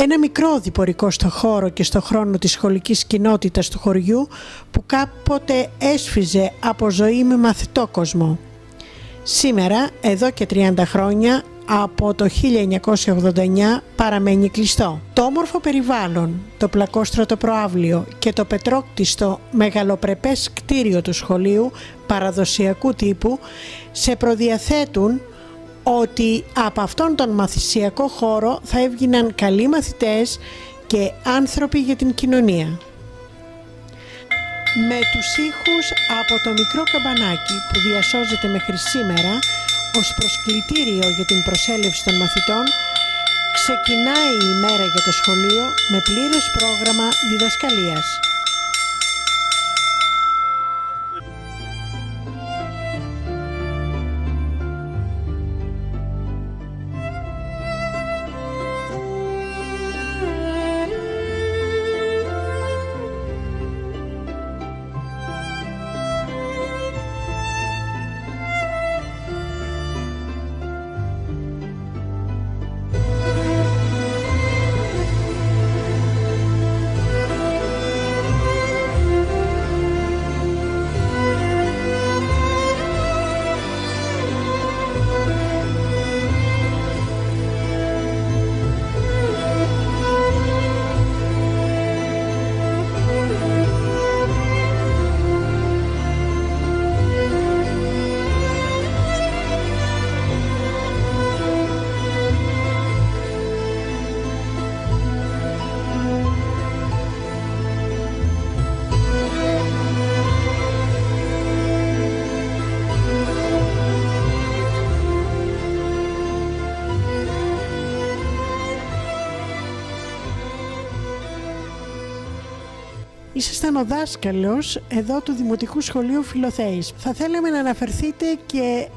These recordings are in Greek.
Ένα μικρό διπορικό στο χώρο και στο χρόνο της σχολικής κοινότητας του χωριού που κάποτε έσφιζε από ζωή με μαθητό κόσμο. Σήμερα, εδώ και 30 χρόνια, από το 1989 παραμένει κλειστό. Το όμορφο περιβάλλον, το πλακόστρωτο προάβλιο και το πετρόκτιστο μεγαλοπρεπές κτίριο του σχολείου παραδοσιακού τύπου σε προδιαθέτουν ότι από αυτόν τον μαθησιακό χώρο θα έβγαιναν καλοί μαθητές και άνθρωποι για την κοινωνία. Με τους ήχους από το μικρό καμπανάκι που διασώζεται μέχρι σήμερα ως προσκλητήριο για την προσέλευση των μαθητών ξεκινάει η ημέρα για το σχολείο με πλήρες πρόγραμμα διδασκαλίας. Ήσασταν ο δάσκαλος εδώ του Δημοτικού Σχολείου Φιλοθέης. Θα θέλαμε να αναφερθείτε και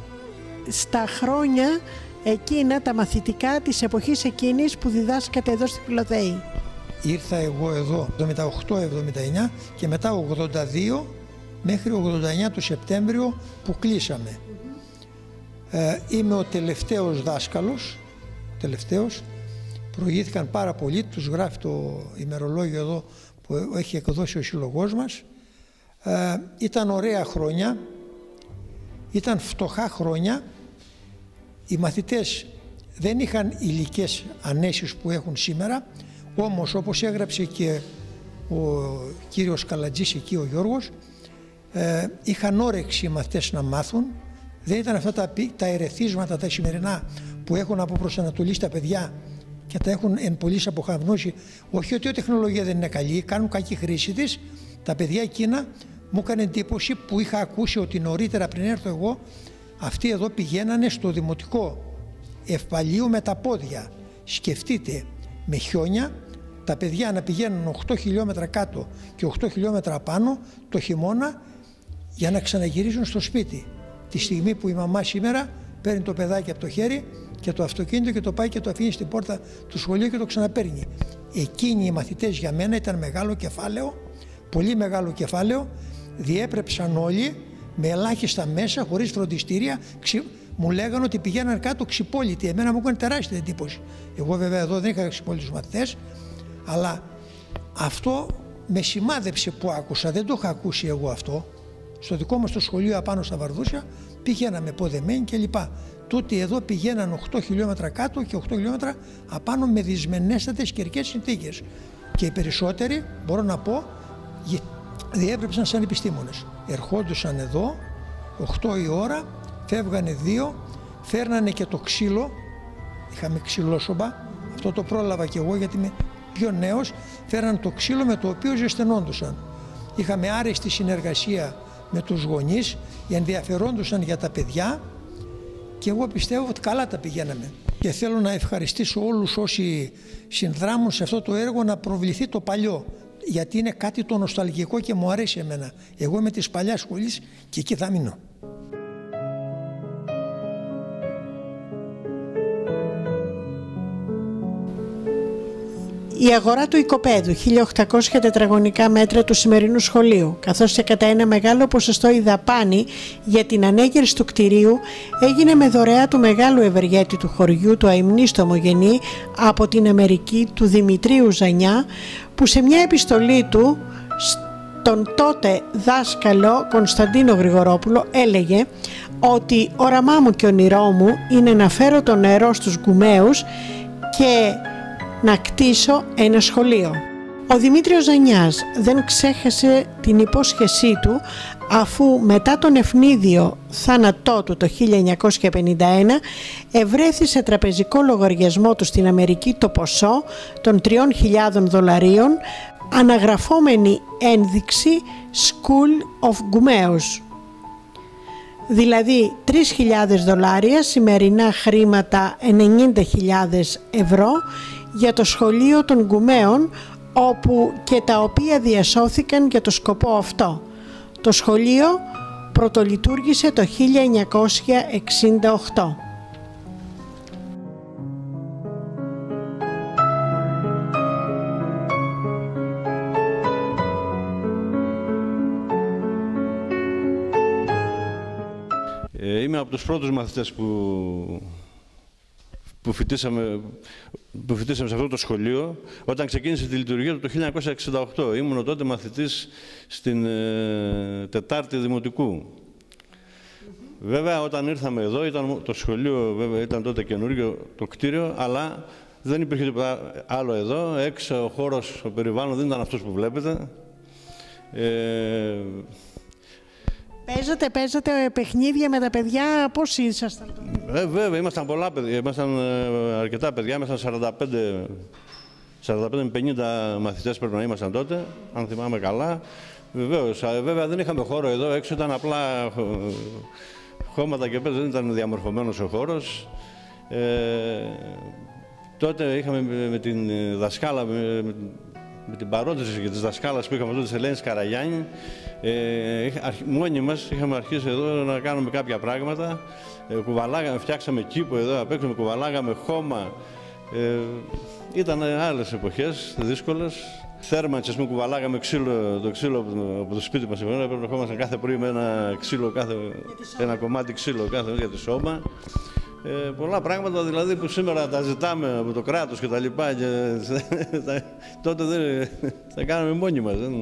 στα χρόνια εκείνα, τα μαθητικά της εποχής εκείνης που διδάσκατε εδώ στη Φιλοθέη. Ήρθα εγώ εδώ το 78-79 και μετά 82 μέχρι 89 το Σεπτέμβριο που κλείσαμε. Ε, είμαι ο τελευταίος δάσκαλος, τελευταίος. Προηγήθηκαν πάρα πολύ, τους γράφει το ημερολόγιο εδώ που έχει εκδώσει ο σύλλογός μας. Ε, ήταν ωραία χρόνια, ήταν φτωχά χρόνια. Οι μαθητές δεν είχαν υλικές ανέσεις που έχουν σήμερα, όμως όπως έγραψε και ο κύριος Καλατζής εκεί ο Γιώργος, ε, είχαν όρεξη οι μαθητές να μάθουν, δεν ήταν αυτά τα, τα ερεθίσματα τα σημερινά που έχουν από προσανατολή στα παιδιά και τα έχουν εν πολλής αποχαυνώσει. Όχι ότι η τεχνολογία δεν είναι καλή, κάνουν κακή χρήση της. Τα παιδιά εκείνα μου έκανε εντύπωση που είχα ακούσει ότι νωρίτερα πριν έρθω εγώ, αυτοί εδώ πηγαίνανε στο δημοτικό ευπαλίου με τα πόδια. Σκεφτείτε, με χιόνια, τα παιδιά να πηγαίνουν 8 χιλιόμετρα κάτω και 8 χιλιόμετρα πάνω το χειμώνα για να ξαναγυρίζουν στο σπίτι. Τη στιγμή που η μαμά σήμερα παίρνει το παιδάκι από το χέρι και το αυτοκίνητο και το πάει και το αφήνει στην πόρτα του σχολείου και το ξαναπαίρνει. Εκείνοι οι μαθητές για μένα ήταν μεγάλο κεφάλαιο, πολύ μεγάλο κεφάλαιο, διέπρεψαν όλοι με ελάχιστα μέσα, χωρίς φροντιστήρια, μου λέγανε ότι πηγαίναν κάτω ξυπόλυτοι. Εμένα μου έκανε τεράστια εντύπωση. Εγώ βέβαια εδώ δεν είχα ξυπόλυτους μαθητές, αλλά αυτό με σημάδεψε που άκουσα, δεν το είχα ακούσει εγώ αυτό. Στο δικό μας το σχολείο απάνω στα Βαρδούσια πηγαίναμε ποδεμένοι κλπ. Τούτοι εδώ πηγαίναν 8 χιλιόμετρα κάτω και 8 χιλιόμετρα απάνω με δυσμενέστατες καιρικές συνθήκες. Και οι περισσότεροι, μπορώ να πω, διέπρεψαν σαν επιστήμονες. Ερχόντουσαν εδώ, 8 η ώρα, φεύγανε δύο, φέρνανε και το ξύλο, είχαμε ξυλόσομπα, αυτό το πρόλαβα και εγώ γιατί είμαι πιο νέος, φέρνανε το ξύλο με το οποίο ζεσθενόντουσαν. Είχαμε άρεστη συνεργασία με τους γονείς, ενδιαφερόντουσαν για τα παιδιά και εγώ πιστεύω ότι καλά τα πηγαίναμε. Και θέλω να ευχαριστήσω όλους όσοι συνδράμουν σε αυτό το έργο να προβληθεί το παλιό. Γιατί είναι κάτι το νοσταλγικό και μου αρέσει εμένα. Εγώ είμαι της παλιάς σχολής και εκεί θα μείνω. Η αγορά του οικοπαίδου, 1800 τετραγωνικά μέτρα του σημερινού σχολείου, καθώς και κατά ένα μεγάλο ποσοστό η δαπάνη για την ανέγερση του κτηρίου έγινε με δωρεά του μεγάλου ευεργέτη του χωριού, του αιμνίστου ομογενή, από την Αμερική του Δημητρίου Ζανιά, που σε μια επιστολή του τον τότε δάσκαλο Κωνσταντίνο Γρηγορόπουλο έλεγε ότι όραμά μου και όνειρό μου είναι να φέρω το νερό στους γκουμαίους και να κτίσω ένα σχολείο. Ο Δημήτριος Ζανιάς δεν ξέχασε την υπόσχεσή του αφού μετά τον ευνίδιο θάνατό του το 1951 ευρέθη σε τραπεζικό λογαριασμό του στην Αμερική το ποσό των 3.000 δολαρίων αναγραφόμενη ένδειξη School of Gumeos. Δηλαδή 3.000 δολάρια, σημερινά χρήματα 90.000 ευρώ για το σχολείο των Γκουμαίων όπου και τα οποία διασώθηκαν για το σκοπό αυτό. Το σχολείο πρωτολειτουργήσε το 1968. Ε, είμαι από τους πρώτους μαθητές που που φοιτήσαμε, που φοιτήσαμε σε αυτό το σχολείο όταν ξεκίνησε τη λειτουργία του το 1968. Ήμουν τότε μαθητής στην ε, Τετάρτη Δημοτικού. Βέβαια, όταν ήρθαμε εδώ, ήταν, το σχολείο βέβαια, ήταν τότε καινούργιο το κτίριο, αλλά δεν υπήρχε τίποτα άλλο εδώ. Έξω ο χώρος, ο περιβάλλον δεν ήταν αυτός που βλέπετε. Ε, Παίζατε, παίζατε παιχνίδια με τα παιδιά, πώς ήσασταν ε, βέβαια, ήμασταν πολλά παιδιά, ήμασταν ε, αρκετά παιδιά, ήμασταν 45, 45-50 μαθητές πρέπει να ήμασταν τότε, αν θυμάμαι καλά. Βεβαίως, βέβαια δεν είχαμε χώρο εδώ, έξω ήταν απλά ε, χώματα και πέρα, δεν ήταν διαμορφωμένος ο χώρος. Ε, τότε είχαμε με την δασκάλα, με, με την παρότηση και της δασκάλας που είχαμε τότε της Ελένης Καραγιάννη, ε, μόνοι μας είχαμε αρχίσει εδώ να κάνουμε κάποια πράγματα. Ε, κουβαλάγαμε, φτιάξαμε κήπο εδώ απ' έξω, κουβαλάγαμε χώμα. Ε, ήταν άλλες εποχές, δύσκολες. Θέρμανση, ας πούμε, κουβαλάγαμε ξύλο, το ξύλο από το σπίτι μας. Έπρεπε να ερχόμασταν κάθε πρωί με ένα ξύλο, κάθε, ένα κομμάτι ξύλο κάθε για τη σώμα. Ε, πολλά πράγματα δηλαδή που σήμερα τα ζητάμε από το κράτος και τα λοιπά και τότε δεν τα κάναμε μόνοι μας. Δεν...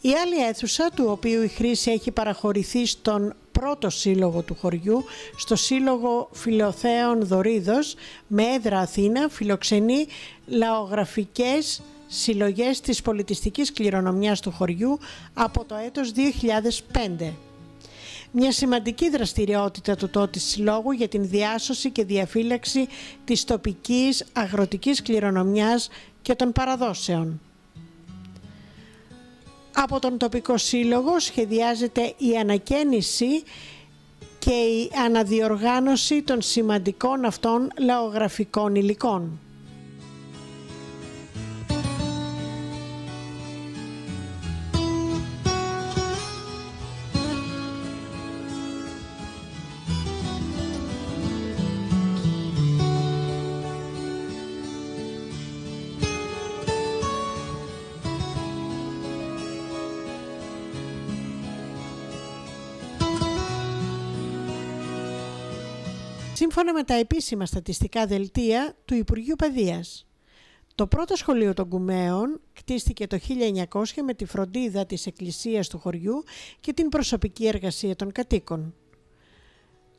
Η άλλη αίθουσα, του οποίου η χρήση έχει παραχωρηθεί στον πρώτο σύλλογο του χωριού, στο Σύλλογο Φιλοθέων Δωρίδος, με έδρα Αθήνα, φιλοξενεί λαογραφικές συλλογές της πολιτιστικής κληρονομιάς του χωριού από το έτος 2005. Μια σημαντική δραστηριότητα του τότε συλλόγου για την διάσωση και διαφύλαξη της τοπικής αγροτικής κληρονομιάς και των παραδόσεων. Από τον τοπικό σύλλογο σχεδιάζεται η ανακαίνιση και η αναδιοργάνωση των σημαντικών αυτών λαογραφικών υλικών. Σύμφωνα με τα επίσημα στατιστικά δελτία του Υπουργείου Παιδείας. Το πρώτο σχολείο των Κουμαίων κτίστηκε το 1900 με τη φροντίδα της εκκλησίας του χωριού και την προσωπική εργασία των κατοίκων.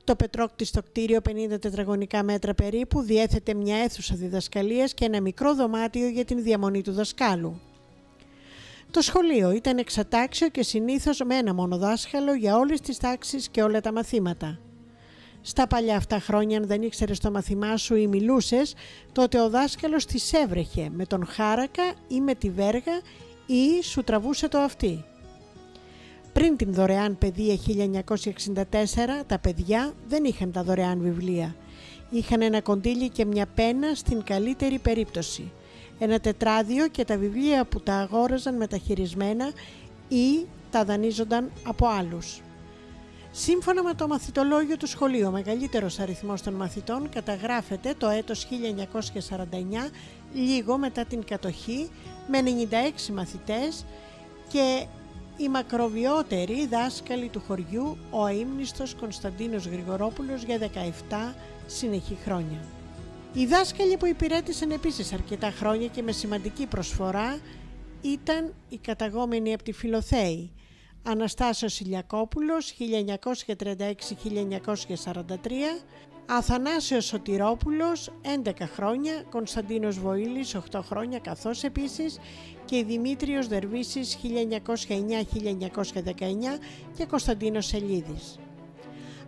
Το πετρόκτιστο κτίριο 50 τετραγωνικά μέτρα περίπου διέθετε μια αίθουσα διδασκαλίας και ένα μικρό δωμάτιο για την διαμονή του δασκάλου. Το σχολείο ήταν εξατάξιο και συνήθως με ένα μόνο δάσκαλο για όλες τις τάξεις και όλα τα μαθήματα. Στα παλιά αυτά χρόνια αν δεν ήξερες το μαθημά σου ή μιλούσες, τότε ο δάσκαλος τη έβρεχε με τον χάρακα ή με τη βέργα ή σου τραβούσε το αυτί. Πριν την δωρεάν παιδεία 1964, τα παιδιά δεν είχαν τα δωρεάν βιβλία. Είχαν ένα κοντήλι και μια πένα στην καλύτερη περίπτωση. ένα τετράδιο και τα βιβλία που τα αγόραζαν μεταχειρισμένα ή τα δανείζονταν από άλλους. Σύμφωνα με το μαθητολόγιο του σχολείου, ο μεγαλύτερος αριθμός των μαθητών καταγράφεται το έτος 1949, λίγο μετά την κατοχή, με 96 μαθητές και οι μακροβιότεροι δάσκαλοι του χωριού, ο αείμνηστος Κωνσταντίνος Γρηγορόπουλος για 17 συνεχή χρόνια. Οι δάσκαλοι που υπηρέτησαν επίσης αρκετά χρόνια και με σημαντική προσφορά ήταν οι καταγόμενοι από τη Φιλοθέη, Αναστάσιος Ηλιακόπουλος 1936-1943, Αθανάσιος Σωτηρόπουλος 11 χρόνια, Κωνσταντίνος Βοήλης 8 χρόνια καθώς επίσης και Δημήτριος Δερβίσης 1909-1919 και Κωνσταντίνος Σελίδης.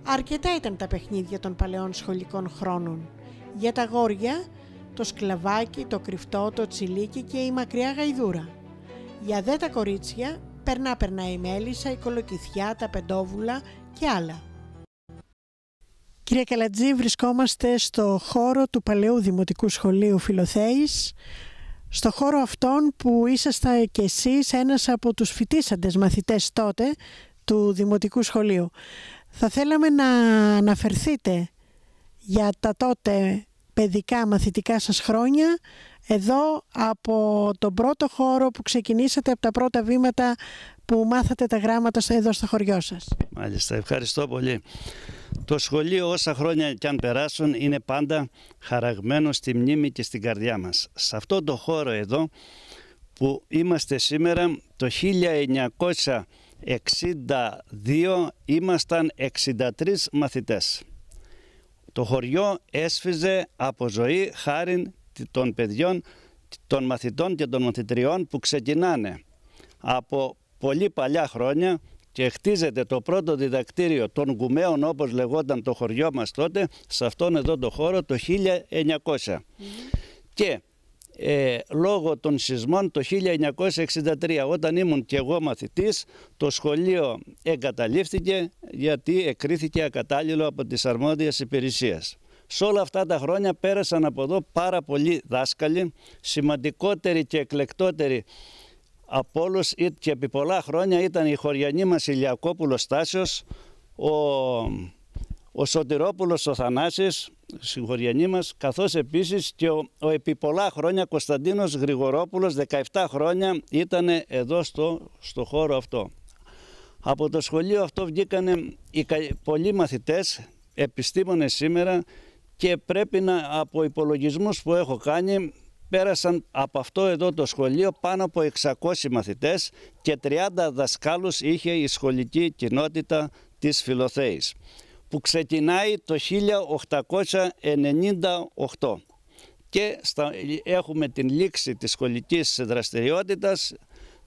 Αρκετά ήταν τα παιχνίδια των παλαιών σχολικών χρόνων. Για τα γόρια, το σκλαβάκι, το κρυφτό, το τσιλίκι και η μακριά γαϊδούρα. Για δε τα κορίτσια, περνά περνά η μέλισσα, η κολοκυθιά, τα πεντόβουλα και άλλα. Κύριε Καλατζή, βρισκόμαστε στο χώρο του Παλαιού Δημοτικού Σχολείου Φιλοθέης, στο χώρο αυτόν που ήσασταν και εσείς ένας από τους φοιτήσαντες μαθητές τότε του Δημοτικού Σχολείου. Θα θέλαμε να αναφερθείτε για τα τότε παιδικά μαθητικά σας χρόνια εδώ από τον πρώτο χώρο που ξεκινήσατε από τα πρώτα βήματα που μάθατε τα γράμματα εδώ στο χωριό σας. Μάλιστα, ευχαριστώ πολύ. Το σχολείο όσα χρόνια κι αν περάσουν είναι πάντα χαραγμένο στη μνήμη και στην καρδιά μας. Σε αυτό το χώρο εδώ που είμαστε σήμερα το 1962 ήμασταν 63 μαθητές. Το χωριό έσφιζε από ζωή χάρη των παιδιών, των μαθητών και των μαθητριών που ξεκινάνε από πολύ παλιά χρόνια και χτίζεται το πρώτο διδακτήριο των Γκουμαίων όπως λεγόταν το χωριό μας τότε σε αυτόν εδώ το χώρο το 1900. Και ε, λόγω των σεισμών το 1963 όταν ήμουν και εγώ μαθητής το σχολείο εγκαταλείφθηκε γιατί εκρίθηκε ακατάλληλο από τις αρμόδιες υπηρεσίες. Σε όλα αυτά τα χρόνια πέρασαν από εδώ πάρα πολλοί δάσκαλοι, σημαντικότεροι και εκλεκτότεροι από όλους και επί πολλά χρόνια ήταν η χωριανή μας Ηλιακόπουλος Στάσιος, ο, ο Σωτηρόπουλος ο Θανάσης, συγχωριανή μας, καθώς επίσης και ο, ο επί πολλά χρόνια Κωνσταντίνος Γρηγορόπουλος, 17 χρόνια ήταν εδώ στο, στο χώρο αυτό. Από το σχολείο αυτό βγήκαν οι πολλοί μαθητές, επιστήμονες σήμερα και πρέπει να από υπολογισμούς που έχω κάνει πέρασαν από αυτό εδώ το σχολείο πάνω από 600 μαθητές και 30 δασκάλους είχε η σχολική κοινότητα της Φιλοθέης που ξεκινάει το 1898 και στα, έχουμε την λήξη της σχολικής δραστηριότητας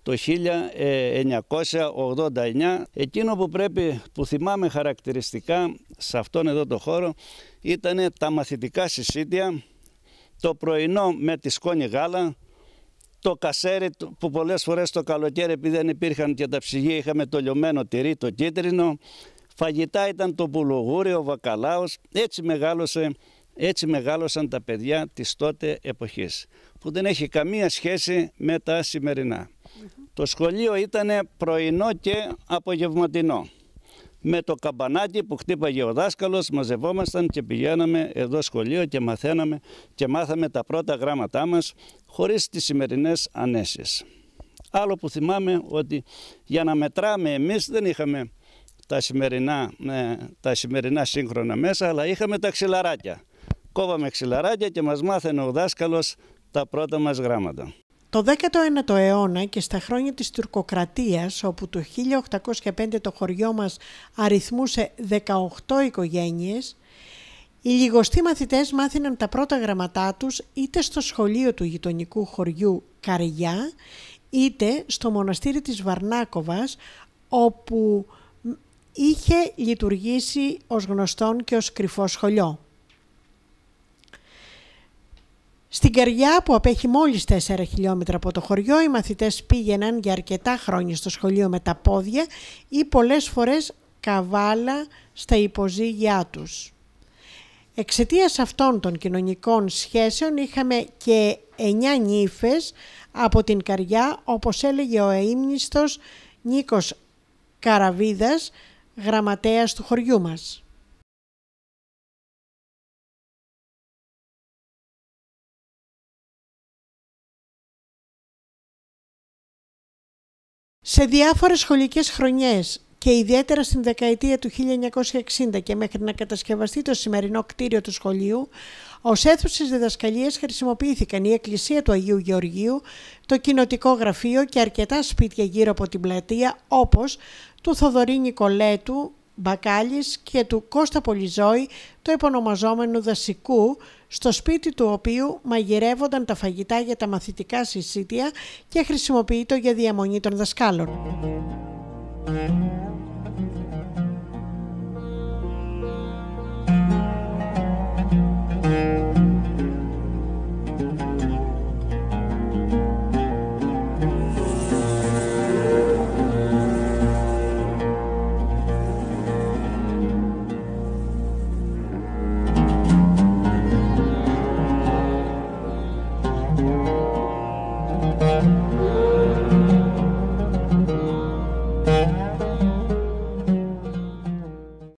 το 1989. Εκείνο που πρέπει, που θυμάμαι χαρακτηριστικά σε αυτόν εδώ το χώρο ήταν τα μαθητικά συσίτια, το πρωινό με τη σκόνη γάλα, το κασέρι που πολλές φορές το καλοκαίρι επειδή δεν υπήρχαν και τα ψυγεία είχαμε το λιωμένο τυρί, το κίτρινο, φαγητά ήταν το πουλογούρι, ο βακαλάος, έτσι μεγάλωσε έτσι μεγάλωσαν τα παιδιά της τότε εποχής, που δεν έχει καμία σχέση με τα σημερινά. Το σχολείο ήταν πρωινό και απογευματινό. Με το καμπανάκι που χτύπαγε ο δάσκαλος μαζευόμασταν και πηγαίναμε εδώ σχολείο και μαθαίναμε και μάθαμε τα πρώτα γράμματά μας χωρίς τις σημερινές ανέσεις. Άλλο που θυμάμαι ότι για να μετράμε εμείς δεν είχαμε τα σημερινά, ε, τα σημερινά σύγχρονα μέσα αλλά είχαμε τα ξυλαράκια. Κόβαμε ξυλαράκια και μας μάθαινε ο δάσκαλος τα πρώτα μας γράμματα. Το 19ο αιώνα και στα χρόνια της τουρκοκρατίας, όπου το 1805 το χωριό μας αριθμούσε 18 οικογένειες, οι λιγοστοί μαθητές μάθαιναν τα πρώτα γραμματά τους είτε στο σχολείο του γειτονικού χωριού Καριά, είτε στο μοναστήρι της Βαρνάκοβας, όπου είχε λειτουργήσει ως γνωστόν και ως κρυφό σχολείο. Στην Καριά που απέχει μόλις 4 χιλιόμετρα από το χωριό οι μαθητές πήγαιναν για αρκετά χρόνια στο σχολείο με τα πόδια ή πολλές φορές καβάλα στα υποζύγια τους. Εξαιτίας αυτών των κοινωνικών σχέσεων είχαμε και εννιά νύφες από την Καριά, όπως έλεγε ο αείμνηστος Νίκος Καραβίδας, γραμματέας του χωριού μας. Σε διάφορες σχολικές χρονιές και ιδιαίτερα στην δεκαετία του 1960 και μέχρι να κατασκευαστεί το σημερινό κτίριο του σχολείου, ως αίθουσες διδασκαλίας χρησιμοποιήθηκαν η εκκλησία του Αγίου Γεωργίου, το κοινοτικό γραφείο και αρκετά σπίτια γύρω από την πλατεία όπως του Θοδωρή Νικολέτου, Μπακάλης και του Κώστα Πολυζώη, το επωνομαζόμενο δασικού, στο σπίτι του οποίου μαγειρεύονταν τα φαγητά για τα μαθητικά συσίτια και χρησιμοποιείτο για διαμονή των δασκάλων.